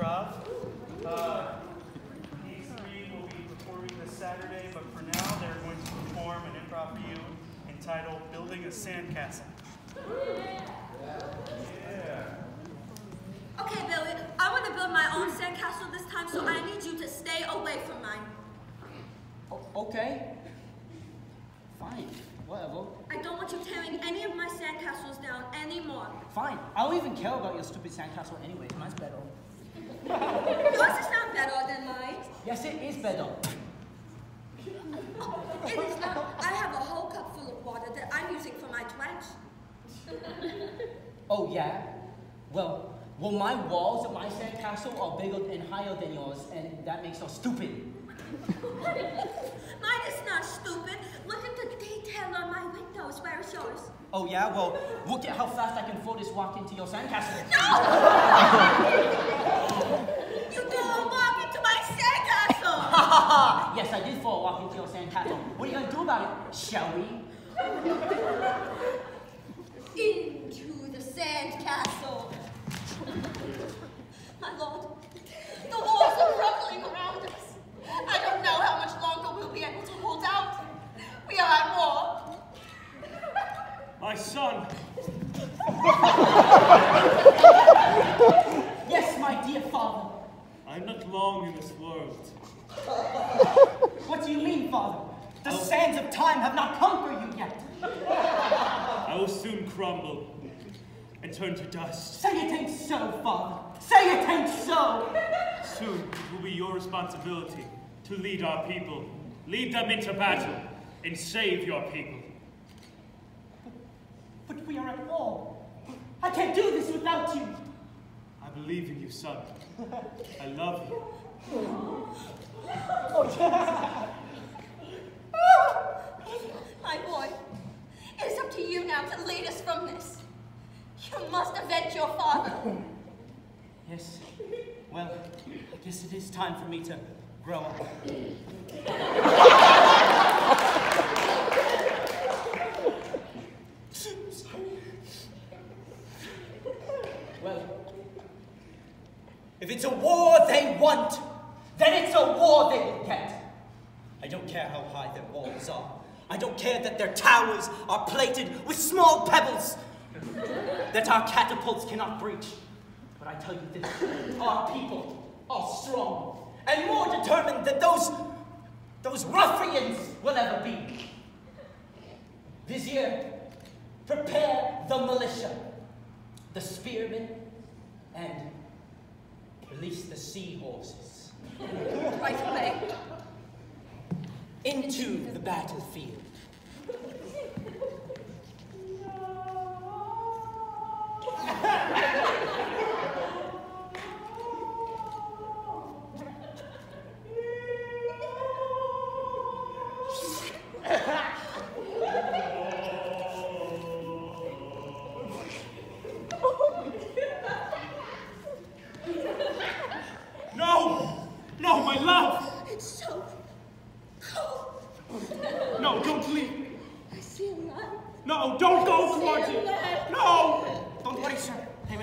Improv. Uh, these three will be performing this Saturday, but for now they're going to perform an improv for you entitled Building a Sandcastle. Okay, Billy, I want to build my own sandcastle this time, so I need you to stay away from mine. O- okay. Fine. Whatever. I don't want you tearing any of my sandcastles down anymore. Fine. I don't even care about your stupid sandcastle anyway. Mine's better. Yours is not better than mine. Yes, it is better. It is not. I have a whole cup full of water that I'm using for my drench. Oh, yeah? Well, well, my walls of my sandcastle are bigger and higher than yours, and that makes us stupid. Mine is not stupid. Look at the detail on my windows. Where's yours? Oh, yeah? Well, look at how fast I can throw this rock into your sandcastle. You I did throw a rock into your sandcastle. What are you gonna do about it? Shall we? into the sandcastle. My lord, the walls are crumbling around us. I don't know how much longer we'll be able to hold out. We are at war. My son, Yes, my dear father. I'm not long in this world. What do you mean, father? The oh. sands of time have not come for you yet. I will soon crumble and turn to dust. Say it ain't so, father. Say it ain't so. Soon it will be your responsibility to lead our people, lead them into battle, and save your people. But we are at war. I can't do this without you. I believe in you, son. I love you. Oh, My boy, it is up to you now to lead us from this. You must avenge your father. Yes. Well, I guess it is time for me to grow up. Well, if it's a war they want, then it's a war they will get. I don't care how high their walls are. I don't care that their towers are plated with small pebbles that our catapults cannot breach. But I tell you this, our people are strong and more determined than those, those ruffians will ever be. Vizier, prepare the militia, the spearmen, and release the seahorses Right away. Into the battlefield.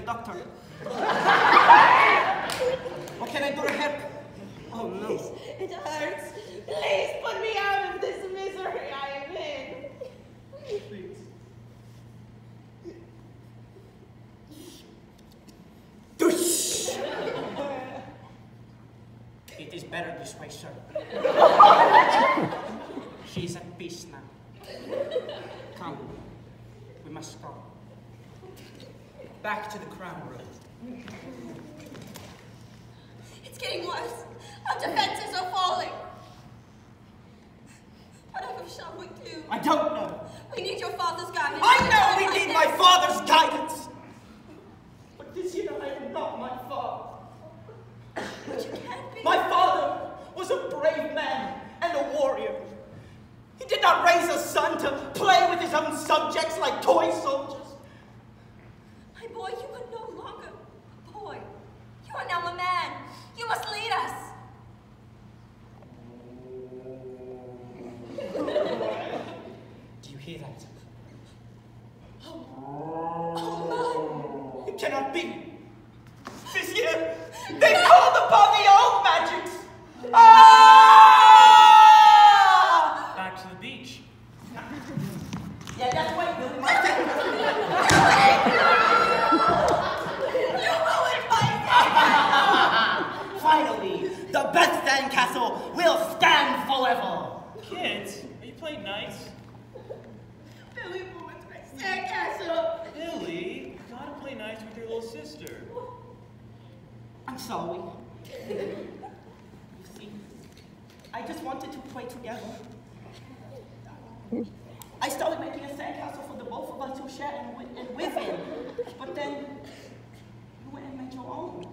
Doctor. what can I do to help? Oh, no. It hurts. Please put me out of this misery I am in. Please. Dush! It is better this way, sir. she is at peace now. Come, we must go. Back to the crown room. It's getting worse. Our defenses are falling. Whatever shall we do? I don't know. We need your father's guidance. I know we need my father's guidance. But Vizier I am not my father. But you can't be. My father was a brave man and a warrior. He did not raise a son to play with his own subjects like toy soldiers. My boy, you are no longer a boy. You are now a man. You must lead us. Hear that? Oh It cannot be. Vizier, They called upon the old magics! Ah! Back to the beach. Yeah, that's Billy. My You ruined Finally, the best sandcastle will stand forever! Kids, are you playing nice? Billy ruined my sandcastle. Billy, you gotta play nice with your little sister. I'm sorry. You see, I just wanted to play together. I started making a sandcastle for the both of us to share and, and live in. But then, you went and made your own.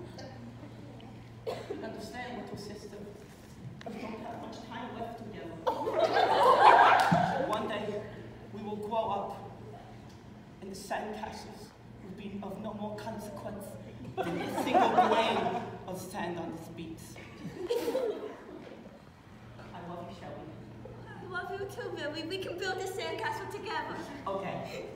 You understand, little sister. We don't have much time left together. One day, we will grow up, and the sandcastles will be of no more consequence than a single grain of sand on this beach. I love you, Shelby. I love you too, Billy. We can build this sandcastle together. Okay,